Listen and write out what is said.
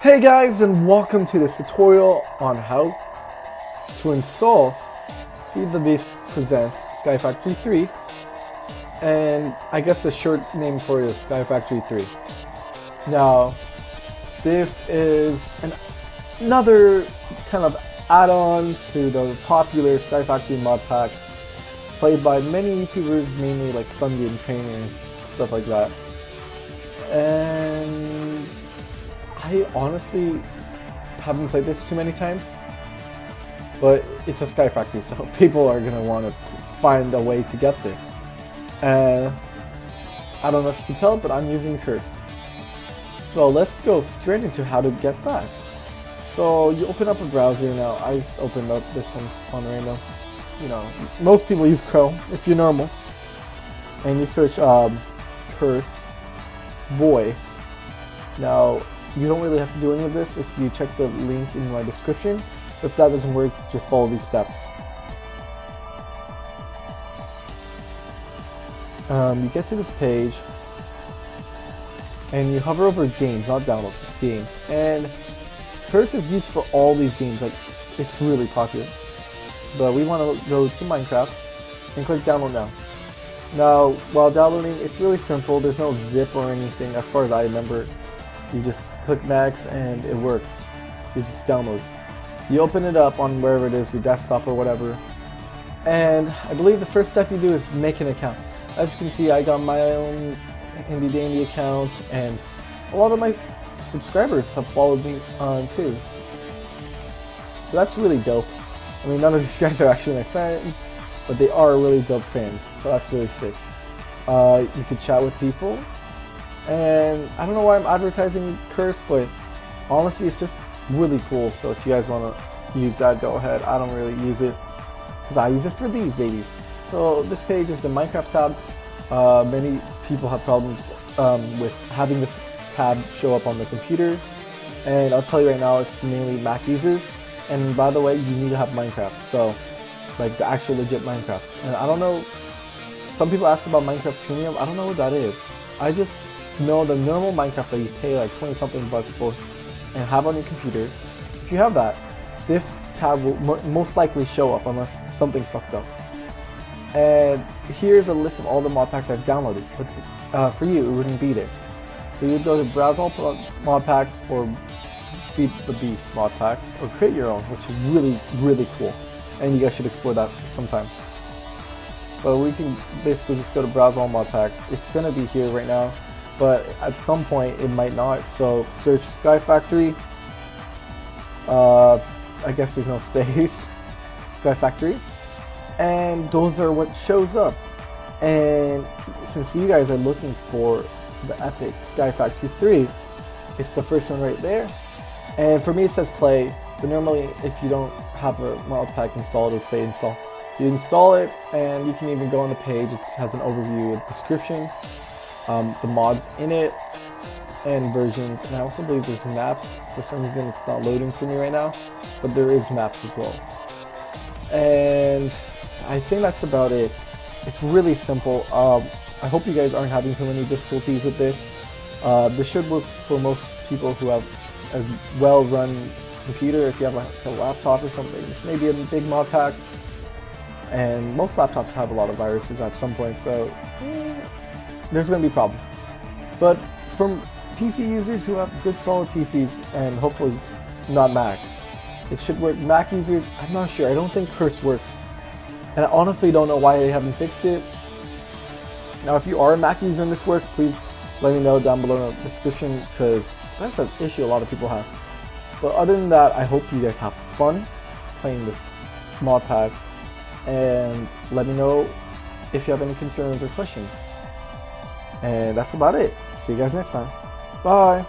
Hey guys and welcome to this tutorial on how to install Feed the Beast Presents Sky Factory 3 and I guess the short name for it is Sky Factory 3. Now this is an, another kind of add-on to the popular Sky Factory mod pack played by many YouTubers mainly like SSundee and Crainer's stuff like that and I honestly haven't played this too many times, but it's a Sky Factory, so people are gonna want to find a way to get this. And I don't know if you can tell, but I'm using Curse. So let's go straight into how to get that. So you open up a browser now. I just opened up this one on random. You know, most people use Chrome if you're normal, and you search um, Curse voice. Now you don't really have to do any of this if you check the link in my description. If that doesn't work, just follow these steps. Um, you get to this page and you hover over games, not download, games. And Curse is used for all these games, like it's really popular. But we want to go to Minecraft and click download now. Now, while downloading, it's really simple. There's no zip or anything as far as I remember. You just click next and it works. It just downloads. You open it up on wherever it is, your desktop or whatever. And I believe the first step you do is make an account. As you can see, I got my own Indie Dandy account and a lot of my subscribers have followed me on too. So that's really dope. I mean, none of these guys are actually my friends, but they are really dope fans. So that's really sick. Uh, you can chat with people and I don't know why I'm advertising Curse, but honestly, it's just really cool. So if you guys want to use that, go ahead. I don't really use it because I use it for these babies. So this page is the Minecraft tab. Uh, many people have problems um, with having this tab show up on the computer. And I'll tell you right now, it's mainly Mac users. And by the way, you need to have Minecraft. So, like the actual legit Minecraft. And I don't know, some people ask about Minecraft Premium. I don't know what that is. I just know the normal Minecraft that you pay like 20 something bucks for and have on your computer, if you have that, this tab will most likely show up unless something's fucked up. And here's a list of all the mod packs I've downloaded, but uh, for you it wouldn't be there. So you'd go to browse all mod packs or feed the beast mod packs or create your own, which is really, really cool. And you guys should explore that sometime. But we can basically just go to browse all mod packs. It's gonna be here right now but at some point it might not. So search Sky Factory. Uh, I guess there's no space. Sky Factory. And those are what shows up. And since you guys are looking for the epic Sky Factory 3, it's the first one right there. And for me it says play, but normally if you don't have a mod pack installed, it'll say install. You install it and you can even go on the page, it has an overview with description um, the mods in it and versions. And I also believe there's maps. For some reason, it's not loading for me right now, but there is maps as well. And I think that's about it. It's really simple. Um, I hope you guys aren't having too many difficulties with this. Uh, this should work for most people who have a well-run computer. If you have like a laptop or something, this may be a big mod pack. And most laptops have a lot of viruses at some point, so there's going to be problems. But from PC users who have good solid PCs and hopefully not Macs, it should work. Mac users, I'm not sure. I don't think Curse works. And I honestly don't know why they haven't fixed it. Now, if you are a Mac user and this works, please let me know down below in the description because that's an issue a lot of people have. But other than that, I hope you guys have fun playing this mod pack and let me know if you have any concerns or questions. And that's about it. See you guys next time. Bye.